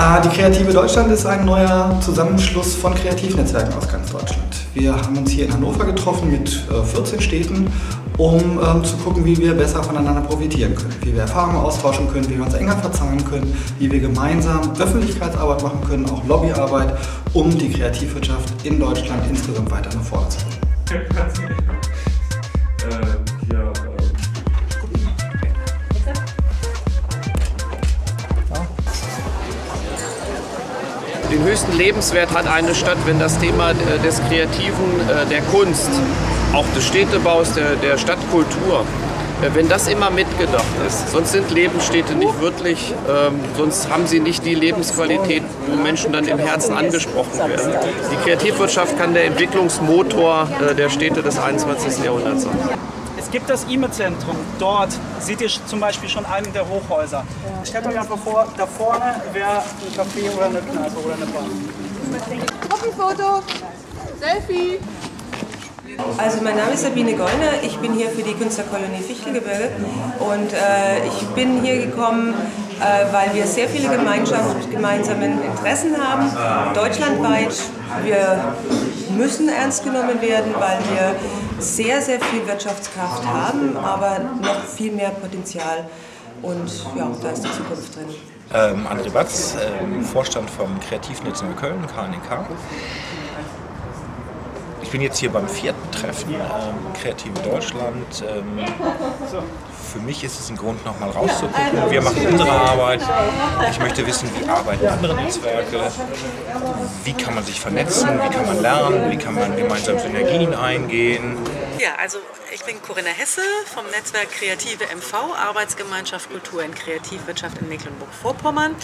Ah, die Kreative Deutschland ist ein neuer Zusammenschluss von Kreativnetzwerken aus ganz Deutschland. Wir haben uns hier in Hannover getroffen mit 14 äh, Städten, um ähm, zu gucken, wie wir besser voneinander profitieren können, wie wir Erfahrungen austauschen können, wie wir uns enger verzahnen können, wie wir gemeinsam Öffentlichkeitsarbeit machen können, auch Lobbyarbeit, um die Kreativwirtschaft in Deutschland insgesamt weiter nach vorne zu bringen. Den höchsten Lebenswert hat eine Stadt, wenn das Thema äh, des Kreativen, äh, der Kunst, auch des Städtebaus, der, der Stadtkultur, äh, wenn das immer mitgedacht ist. Sonst sind Lebensstädte nicht wirklich, ähm, sonst haben sie nicht die Lebensqualität, wo Menschen dann im Herzen angesprochen werden. Die Kreativwirtschaft kann der Entwicklungsmotor äh, der Städte des 21. Jahrhunderts sein. Es gibt das IME-Zentrum. Dort seht ihr zum Beispiel schon einen der Hochhäuser. Stellt euch einfach vor, da vorne wäre ein Café oder eine Kneipe oder eine Bar. Gruppenfoto, Selfie. Also mein Name ist Sabine Gollner, ich bin hier für die Künstlerkolonie Fichtelgebirge und äh, ich bin hier gekommen, weil wir sehr viele gemeinsame Interessen haben, deutschlandweit. Wir müssen ernst genommen werden, weil wir sehr, sehr viel Wirtschaftskraft haben, aber noch viel mehr Potenzial. Und ja, da ist die Zukunft drin. Ähm, André Batz, ähm, Vorstand vom Kreativnetz in Köln, KNK. Ich bin jetzt hier beim vierten Treffen ähm, Kreative Deutschland. Ähm, für mich ist es ein Grund, nochmal rauszugucken. Wir machen unsere Arbeit. Ich möchte wissen, wie arbeiten andere Netzwerke, wie kann man sich vernetzen, wie kann man lernen, wie kann man gemeinsam Synergien eingehen. Ja, also ich bin Corinna Hesse vom Netzwerk Kreative MV, Arbeitsgemeinschaft Kultur in Kreativwirtschaft in Mecklenburg-Vorpommern.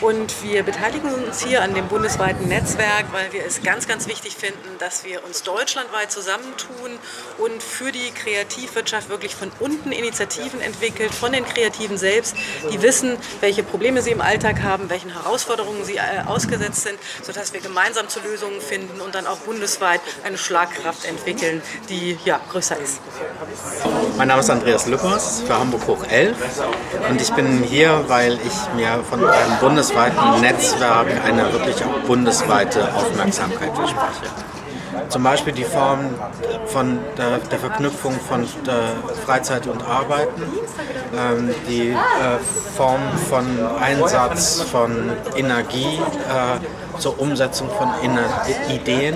Und wir beteiligen uns hier an dem bundesweiten Netzwerk, weil wir es ganz, ganz wichtig finden, dass wir uns deutschlandweit zusammentun und für die Kreativwirtschaft wirklich von unten Initiativen entwickelt, von den Kreativen selbst, die wissen, welche Probleme sie im Alltag haben, welchen Herausforderungen sie äh, ausgesetzt sind, sodass wir gemeinsam zu Lösungen finden und dann auch bundesweit eine Schlagkraft entwickeln, die ja, größer ist. Mein Name ist Andreas Lüppers für Hamburg Hoch 11 und ich bin hier, weil ich mir von einem bundesweiten Netzwerk eine wirklich bundesweite Aufmerksamkeit verspreche. Zum Beispiel die Form von der, der Verknüpfung von Freizeit und Arbeiten, ähm, die äh, Form von Einsatz von Energie äh, zur Umsetzung von Ideen,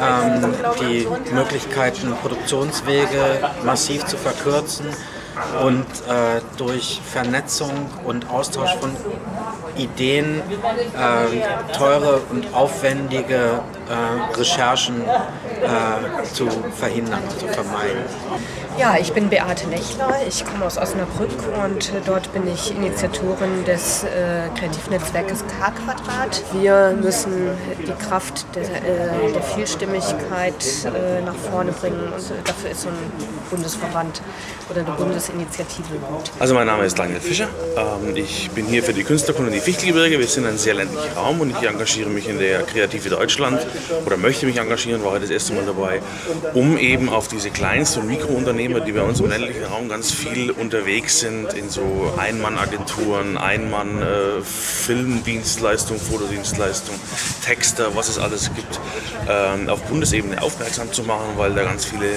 ähm, die Möglichkeiten, Produktionswege massiv zu verkürzen und äh, durch Vernetzung und Austausch von Ideen äh, teure und aufwendige äh, Recherchen äh, zu verhindern, zu vermeiden. Ja, ich bin Beate Nechler, ich komme aus Osnabrück und dort bin ich Initiatorin des äh, Kreativnetzwerkes K-Quadrat. Wir müssen die Kraft der, äh, der Vielstimmigkeit äh, nach vorne bringen und dafür ist so ein Bundesverband oder eine Bundesinitiative gut. Also mein Name ist Daniel Fischer, ähm, ich bin hier für die Künstlerkolonie Fichtelgebirge. Wir sind ein sehr ländlicher Raum und ich engagiere mich in der Kreative Deutschland oder möchte mich engagieren, war heute das erste Mal dabei, um eben auf diese Kleinst- und Mikrounternehmen Unternehmer, die bei uns im ländlichen Raum ganz viel unterwegs sind, in so Einmann-Agenturen, Einmann-Filmdienstleistung, äh, Fotodienstleistung, Texter, was es alles gibt, äh, auf Bundesebene aufmerksam zu machen, weil da ganz viele äh,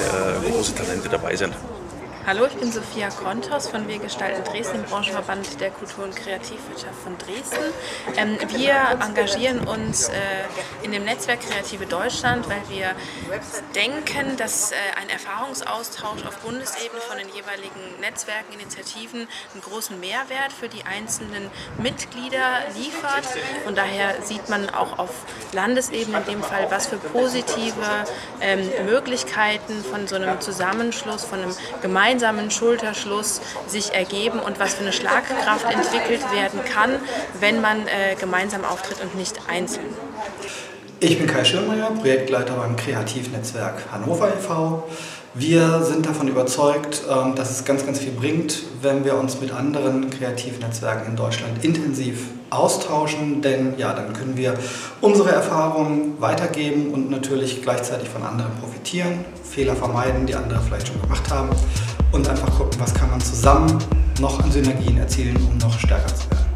große Talente dabei sind. Hallo, ich bin Sophia Kontos von Wir gestalten Dresden, dem Branchenverband der Kultur- und Kreativwirtschaft von Dresden. Ähm, wir engagieren uns äh, in dem Netzwerk Kreative Deutschland, weil wir denken, dass äh, ein Erfahrungsaustausch auf Bundesebene von den jeweiligen Netzwerken, Initiativen einen großen Mehrwert für die einzelnen Mitglieder liefert. Und daher sieht man auch auf Landesebene in dem Fall, was für positive ähm, Möglichkeiten von so einem Zusammenschluss, von einem gemeinsamen gemeinsamen Schulterschluss sich ergeben und was für eine Schlagkraft entwickelt werden kann, wenn man äh, gemeinsam auftritt und nicht einzeln. Ich bin Kai Schirmeier, Projektleiter beim Kreativnetzwerk Hannover e.V. Wir sind davon überzeugt, ähm, dass es ganz, ganz viel bringt, wenn wir uns mit anderen Kreativnetzwerken in Deutschland intensiv austauschen, denn ja, dann können wir unsere Erfahrungen weitergeben und natürlich gleichzeitig von anderen profitieren, Fehler vermeiden, die andere vielleicht schon gemacht haben und einfach gucken, was kann man zusammen noch an Synergien erzielen, um noch stärker zu werden.